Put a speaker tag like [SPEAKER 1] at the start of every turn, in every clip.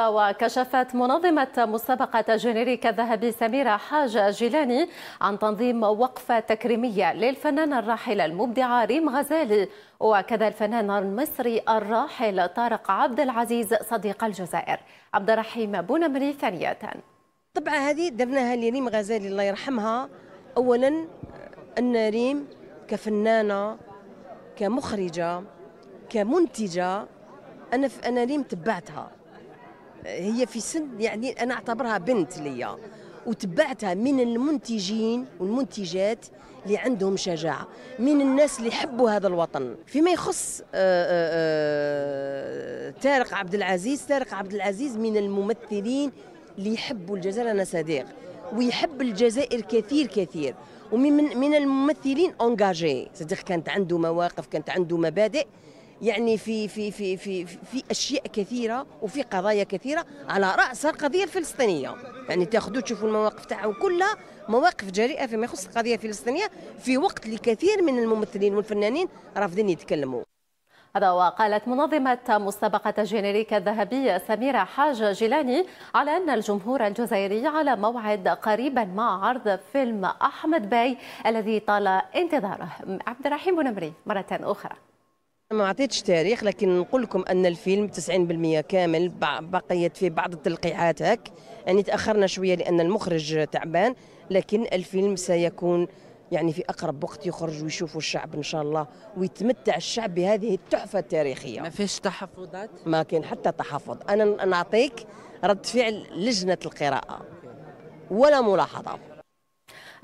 [SPEAKER 1] وكشفت منظمة مسابقة جينيريك الذهبي سميرة حاج جيلاني عن تنظيم وقفة تكريمية للفنان الراحل المبدع ريم غزالي وكذا الفنان المصري الراحل طارق عبد العزيز صديق الجزائر. عبد الرحيم بونمري ثانية.
[SPEAKER 2] طبعا هذه درناها لريم غزالي الله يرحمها. أولا أن ريم كفنانة كمخرجة كمنتجة أنا أنا ريم تبعتها. هي في سن يعني أنا أعتبرها بنت ليا وتبعتها من المنتجين والمنتجات اللي عندهم شجاعة من الناس اللي يحبوا هذا الوطن. فيما يخص آآ آه، آه، آه، طارق عبد العزيز طارق عبد العزيز من الممثلين اللي يحبوا الجزائر. أنا صديق ويحب الجزائر كثير كثير ومن من الممثلين اونجاجي صديق كانت عنده مواقف كانت عنده مبادئ يعني في في في في في أشياء كثيرة وفي قضايا كثيرة على راسها القضية الفلسطينية. يعني تاخذوا تشوفوا المواقف تاعهم كلها مواقف جريئة فيما يخص القضية الفلسطينية في وقت لكثير من الممثلين والفنانين رافضين يتكلموا.
[SPEAKER 1] هذا وقالت منظمة مسابقة جينيريك الذهبية سميرة حاج جيلاني على أن الجمهور الجزائري على موعد قريبا مع عرض فيلم أحمد باي الذي طال انتظاره. عبد الرحيم بنمري مرة أخرى.
[SPEAKER 2] ما عطيتش تاريخ لكن نقول لكم أن الفيلم 90% كامل بقيت فيه بعض التلقيحات هك يعني تأخرنا شوية لأن المخرج تعبان لكن الفيلم سيكون يعني في أقرب وقت يخرج ويشوفوا الشعب إن شاء الله ويتمتع الشعب بهذه التحفة التاريخية.
[SPEAKER 3] ما فيش تحفظات؟
[SPEAKER 2] ما كان حتى تحفظ. أنا نعطيك رد فعل لجنة القراءة. ولا ملاحظة.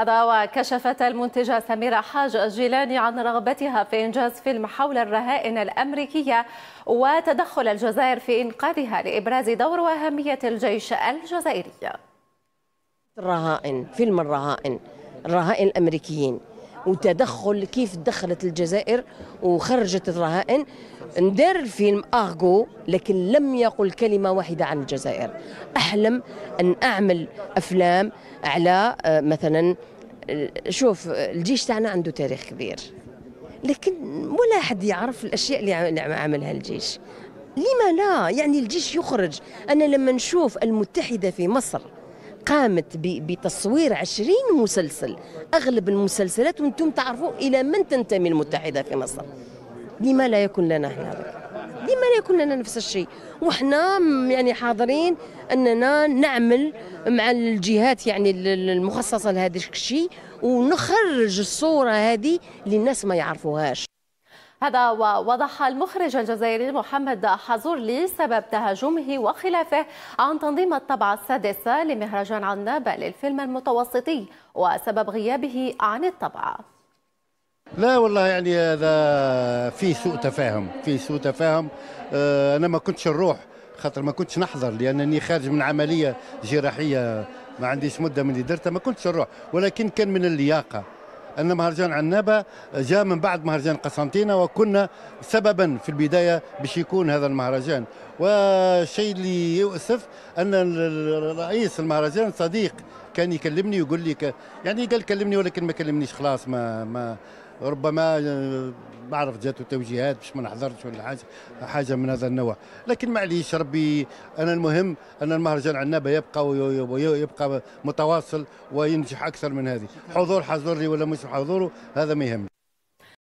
[SPEAKER 1] هذا وكشفت المنتجة سميرة حاج الجيلاني عن رغبتها في إنجاز فيلم حول الرهائن الأمريكية وتدخل الجزائر في إنقاذها لإبراز دور وأهمية الجيش الجزائري.
[SPEAKER 2] الرهائن فيلم الرهائن الرهائن الأمريكيين. وتدخل كيف دخلت الجزائر وخرجت الرهائن. ندار الفيلم أرغو لكن لم يقل كلمة واحدة عن الجزائر. أحلم أن أعمل أفلام على آه، مثلا آه، شوف الجيش تاعنا عنده تاريخ كبير. لكن ولا حد يعرف الأشياء اللي عملها الجيش. لما لا؟ يعني الجيش يخرج. أنا لما نشوف المتحدة في مصر قامت بتصوير عشرين مسلسل. أغلب المسلسلات وأنتم تعرفوا إلى من تنتمي المتحدة في مصر. لما لا يكون لنا إحنا لما لا يكون لنا نفس الشيء. وحنا يعني حاضرين أننا نعمل مع الجهات يعني المخصصة لهذا الشيء ونخرج الصورة هذه للناس ما يعرفوهاش.
[SPEAKER 1] هذا ووضح المخرج الجزائري محمد حزورلي سبب تهاجمه وخلافه عن تنظيم الطبعة السادسة لمهرجان عنابة للفيلم المتوسطي وسبب غيابه عن الطبعة.
[SPEAKER 4] لا والله يعني هذا في سوء تفاهم في سوء تفاهم. آه، أنا ما كنتش نروح خاطر ما كنتش نحضر لأنني خارج من عملية جراحية ما عنديش مدة من اللي درتها ما كنتش نروح. ولكن كان من اللياقة. أن مهرجان عنابه جاء من بعد مهرجان قسنطينة وكنا سببا في البداية باش يكون هذا المهرجان. والشيء اللي يؤسف أن رئيس المهرجان صديق كان يكلمني ويقول لي يعني قال كلمني ولكن ما كلمنيش خلاص ما ما ربما بعرف جاته توجيهات باش ما نحضرش ولا حاجة حاجة من هذا النوع. لكن معليش ربي أنا المهم أن المهرجان عنابه يبقى ويبقى متواصل وينجح أكثر من هذه. حضور حضوري ولا مش حضوره هذا ما يهمني.